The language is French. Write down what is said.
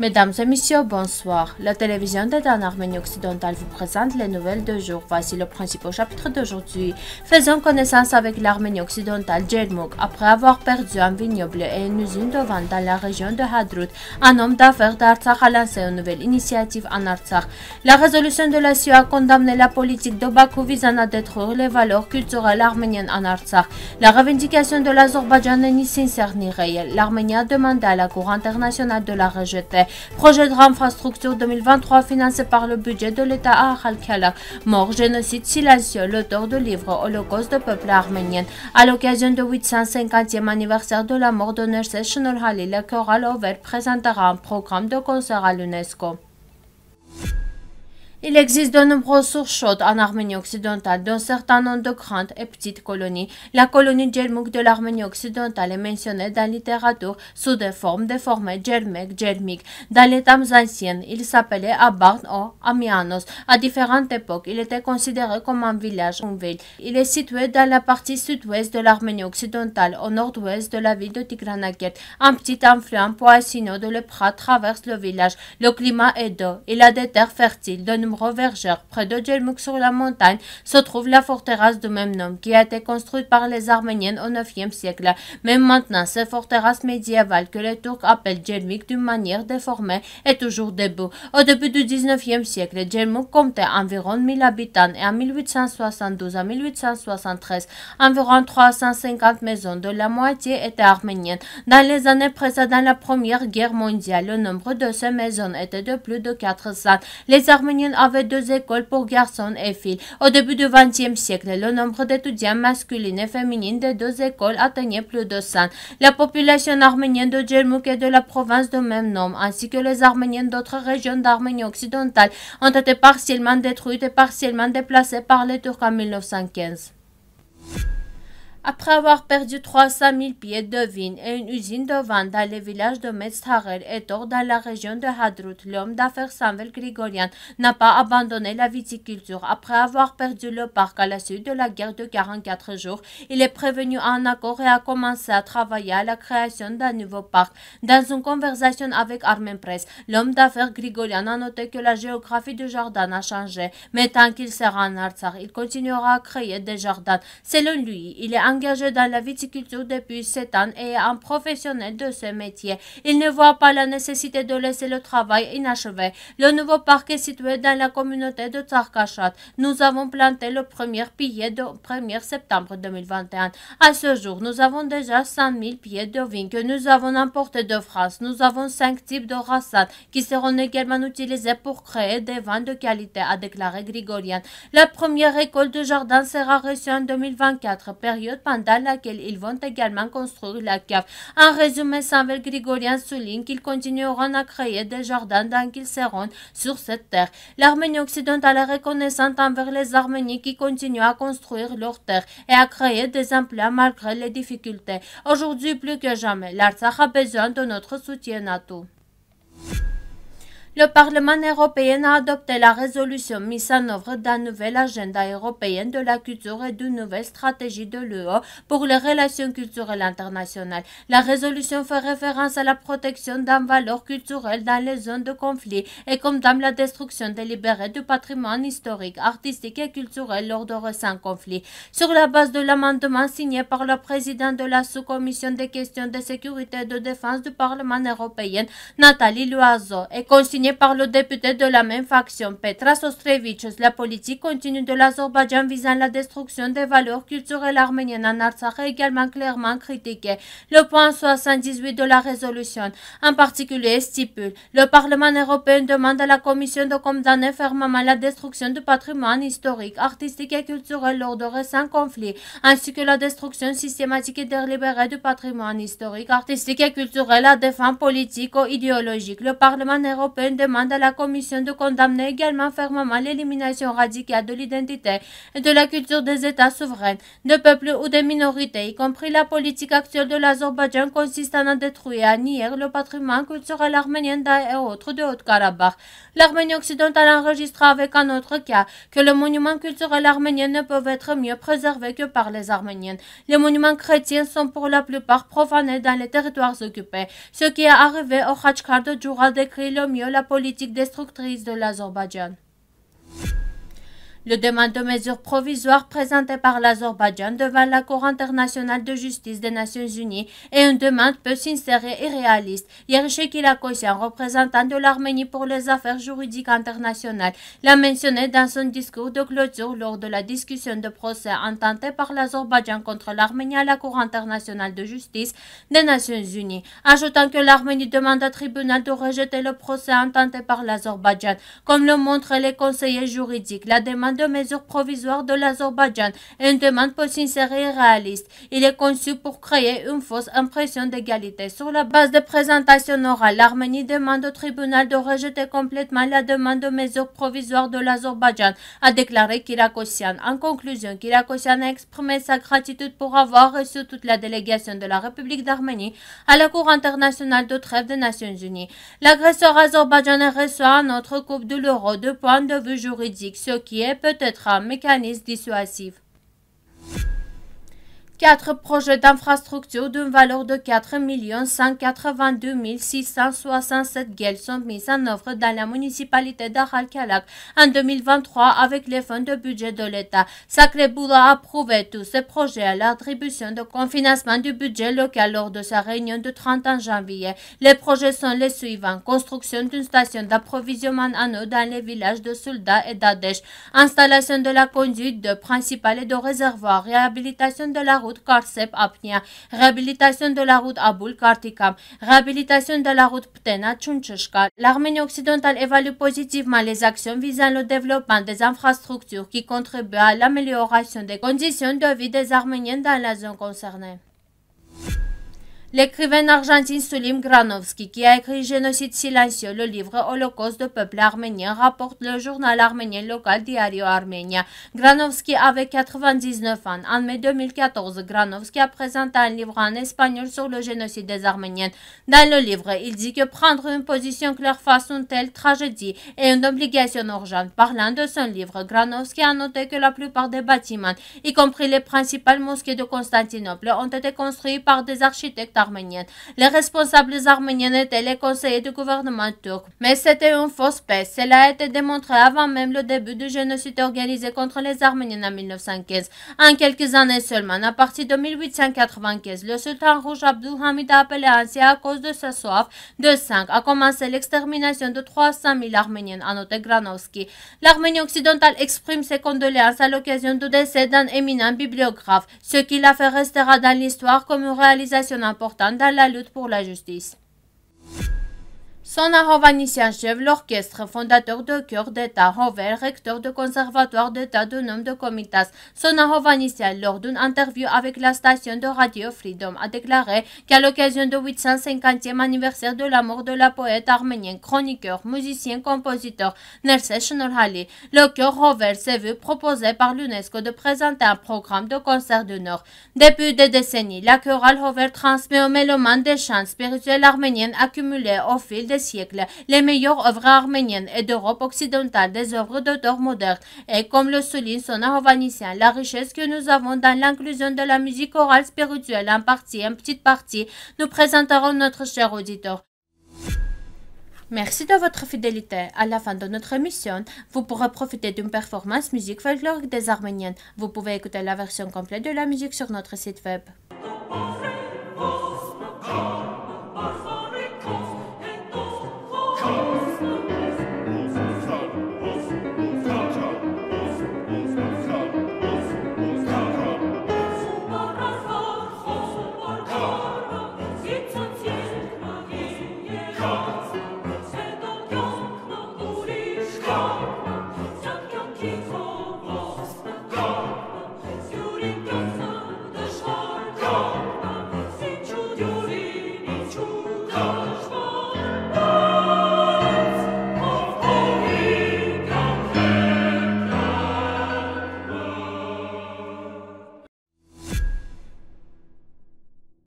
Mesdames et messieurs, bonsoir. La télévision d'État Arménie occidentale vous présente les nouvelles de jour. Voici le principal chapitre d'aujourd'hui. Faisons connaissance avec l'Arménie occidentale Djermouk. Après avoir perdu un vignoble et une usine de vente dans la région de Hadrout, un homme d'affaires d'Artsakh a lancé une nouvelle initiative en Artsakh. La résolution de la CIO a condamné la politique de Bakou visant à détruire les valeurs culturelles arméniennes en Artsakh. La revendication de l'Azerbaïdjan n'est ni sincère ni réelle. L'Arménie a demandé à la Cour internationale de la rejeter. Projet de infrastructure 2023 financé par le budget de l'État à Khalkhala. Mort, génocide silencieux, l'auteur du livre Holocauste de peuple arménien. À l'occasion du 850e anniversaire de la mort de Nerses Shnorhali, le choral ouvert présentera un programme de concert à l'UNESCO. Il existe de nombreuses sources chaudes en Arménie occidentale, d'un certain nombre de grandes et petites colonies. La colonie Djermouk de l'Arménie occidentale est mentionnée dans la littérature sous des formes déformées Djermek, Djermik. Dans les temps anciennes, il s'appelait Abarn ou Amianos. À différentes époques, il était considéré comme un village ou une ville. Il est situé dans la partie sud-ouest de l'Arménie occidentale, au nord-ouest de la ville de Tigranaket. Un petit influent poissino de l'Eprat traverse le village. Le climat est doux. Il a des terres fertiles, Près de Djelmouk sur la montagne se trouve la forteresse du même nom qui a été construite par les Arméniens au IXe siècle. Même maintenant, cette forteresse médiévale que les Turcs appellent Djelmouk d'une manière déformée est toujours debout. Au début du XIXe siècle, Djelmouk comptait environ 1000 habitants et en 1872 à 1873, environ 350 maisons, de la moitié étaient arméniennes. Dans les années précédant la Première Guerre mondiale, le nombre de ces maisons était de plus de 400. Les Arméniens avait deux écoles pour garçons et filles. Au début du XXe siècle, le nombre d'étudiants masculins et féminins des deux écoles atteignait plus de 100. La population arménienne de Djermouk et de la province de même nom, ainsi que les Arméniens d'autres régions d'Arménie occidentale, ont été partiellement détruites et partiellement déplacées par les Turcs en 1915. Après avoir perdu 300 000 pieds de vignes et une usine de vente dans le village de Metztarer et dans la région de Hadrout, l'homme d'affaires Samuel Grigorian n'a pas abandonné la viticulture. Après avoir perdu le parc à la suite de la guerre de 44 jours, il est prévenu en accord et a commencé à travailler à la création d'un nouveau parc. Dans une conversation avec Armen Press, l'homme d'affaires Grigorian a noté que la géographie du jardin a changé, mais tant qu'il sera en Artsakh, il continuera à créer des jardins. Selon lui, il est engagé dans la viticulture depuis 7 ans et un professionnel de ce métier. Il ne voit pas la nécessité de laisser le travail inachevé. Le nouveau parc est situé dans la communauté de Tsarkachat. Nous avons planté le premier pilier le 1er septembre 2021. À ce jour, nous avons déjà 100 000 pieds de vignes que nous avons importés de France. Nous avons cinq types de rassades qui seront également utilisés pour créer des vins de qualité, a déclaré Grigorian. La première école de jardin sera reçue en 2024, période pendant laquelle ils vont également construire la cave. En résumé, Samuel Grigorian souligne qu'ils continueront à créer des jardins tant qu'ils seront sur cette terre. L'Arménie occidentale est reconnaissante envers les Arméniens qui continuent à construire leurs terres et à créer des emplois malgré les difficultés. Aujourd'hui, plus que jamais, l'Artsakh a besoin de notre soutien à tout. Le Parlement européen a adopté la résolution mise en œuvre d'un nouvel agenda européen de la culture et d'une nouvelle stratégie de l'UE pour les relations culturelles internationales. La résolution fait référence à la protection d'un valeur culturelle dans les zones de conflit et condamne la destruction délibérée du patrimoine historique, artistique et culturel lors de récents conflits. Sur la base de l'amendement signé par le président de la sous-commission des questions de sécurité et de défense du Parlement européen, Nathalie Loiseau, consigné par le député de la même faction, Petra Sostrevicius, la politique continue de l'Azerbaïdjan visant la destruction des valeurs culturelles arméniennes en Artsakh est également clairement critiquée. Le point 78 de la résolution, en particulier, stipule Le Parlement européen demande à la Commission de condamner fermement la destruction du patrimoine historique, artistique et culturel lors de récents conflits, ainsi que la destruction systématique et délibérée du patrimoine historique, artistique et culturel à des fins politiques ou idéologiques. Le Parlement européen demande à la Commission de condamner également fermement l'élimination radicale de l'identité et de la culture des États souverains, de peuples ou des minorités, y compris la politique actuelle de l'Azerbaïdjan consistant à détruire et à nier le patrimoine culturel arménien et autres de Haute-Karabakh. L'Arménie occidentale enregistre avec un autre cas que les monuments culturels arméniens ne peuvent être mieux préservés que par les Arméniens. Les monuments chrétiens sont pour la plupart profanés dans les territoires occupés. Ce qui est arrivé au Khachkar de Djoura décrit le mieux la politique destructrice de l'Azerbaïdjan. Le demande de mesures provisoires présentée par l'Azerbaïdjan devant la Cour internationale de justice des Nations unies est une demande peu sincère et irréaliste. Yerche Kilakosian, représentant de l'Arménie pour les affaires juridiques internationales, l'a mentionné dans son discours de clôture lors de la discussion de procès intenté par l'Azerbaïdjan contre l'Arménie à la Cour internationale de justice des Nations unies, ajoutant que l'Arménie demande au tribunal de rejeter le procès intenté par l'Azerbaïdjan. Comme le montrent les conseillers juridiques, de mesures provisoires de l'Azerbaïdjan une demande pour sincère et réaliste. Il est conçu pour créer une fausse impression d'égalité. Sur la base de présentation orale, l'Arménie demande au tribunal de rejeter complètement la demande de mesures provisoires de l'Azerbaïdjan, a déclaré Kirakosian. En conclusion, Kirakosian a exprimé sa gratitude pour avoir reçu toute la délégation de la République d'Arménie à la Cour internationale de trêve des Nations Unies. L'agresseur azerbaïdjanais reçoit un autre coupe de l'euro de point de vue juridique, ce qui est peut être un mécanisme dissuasif. Quatre projets d'infrastructure d'une valeur de 4 182 667 guels sont mis en œuvre dans la municipalité d'Aralkalak en 2023 avec les fonds de budget de l'État. Sacré-Boula a approuvé tous ces projets à l'attribution de confinancement du budget local lors de sa réunion de 30 janvier. Les projets sont les suivants. Construction d'une station d'approvisionnement en eau dans les villages de Soulda et d'Adesh. Installation de la conduite de principale et de réservoir. Réhabilitation de la route route Karsep-Apnia, réhabilitation de la route Aboul-Kartikam, réhabilitation de la route Ptena-Chunchushka. L'Arménie occidentale évalue positivement les actions visant le développement des infrastructures qui contribuent à l'amélioration des conditions de vie des Arméniens dans la zone concernée. L'écrivain argentin Sulim Granovski, qui a écrit Génocide silencieux, le livre Holocauste de peuple arménien, rapporte le journal arménien local Diario Armenia. Granovski avait 99 ans. En mai 2014, Granovski a présenté un livre en espagnol sur le génocide des Arméniens. Dans le livre, il dit que prendre une position claire face à une telle tragédie est une obligation urgente. Parlant de son livre, Granovski a noté que la plupart des bâtiments, y compris les principales mosquées de Constantinople, ont été construits par des architectes arménienne. Les responsables arméniens étaient les conseillers du gouvernement turc. Mais c'était une fausse paix. Cela a été démontré avant même le début du génocide organisé contre les Arméniens en 1915. En quelques années seulement, à partir de 1895, le sultan rouge Abdulhamid appelé ainsi à cause de sa soif de sang a commencé l'extermination de 300 000 Arméniens, noté Granovski. L'Arménie occidentale exprime ses condoléances à l'occasion du décès d'un éminent bibliographe, ce qui l'a fait restera dans l'histoire comme une réalisation importante dans la lutte pour la justice. Sona Hovanisian, chef l'orchestre, fondateur de chœur d'État, Hover, recteur du conservatoire d'État de nom de Comitas. Sona Hovanisian, lors d'une interview avec la station de Radio Freedom, a déclaré qu'à l'occasion du 850e anniversaire de la mort de la poète arménienne, chroniqueur, musicien, compositeur Nerses Norhali, le chœur Hover s'est vu proposer par l'UNESCO de présenter un programme de concert Nord. Depuis des décennies, la chorale Hover transmet aux mélomanes des chants spirituels arméniennes accumulés au fil des siècles les meilleures œuvres arméniennes et d'Europe occidentale des œuvres d'auteurs modernes et comme le souligne son arovanicien, la richesse que nous avons dans l'inclusion de la musique orale spirituelle en partie, en petite partie, nous présenterons notre cher auditeur. Merci de votre fidélité. À la fin de notre émission, vous pourrez profiter d'une performance musique folklorique des Arméniennes. Vous pouvez écouter la version complète de la musique sur notre site web.